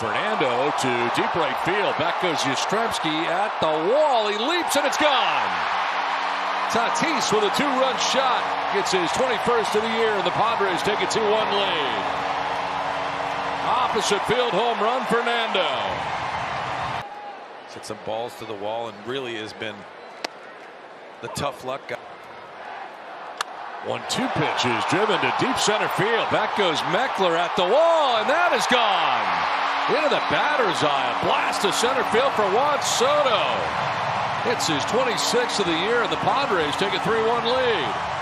Fernando to deep right field. Back goes Yastrzemski at the wall. He leaps and it's gone. Tatis with a two-run shot gets his 21st of the year, and the Padres take a 2-1 lead. Opposite field home run, Fernando. Hit some balls to the wall and really has been the tough luck guy. One two pitches driven to deep center field. Back goes Meckler at the wall, and that is gone. Into the batter's eye. A blast to center field for Juan Soto. It's his 26th of the year, and the Padres take a 3 1 lead.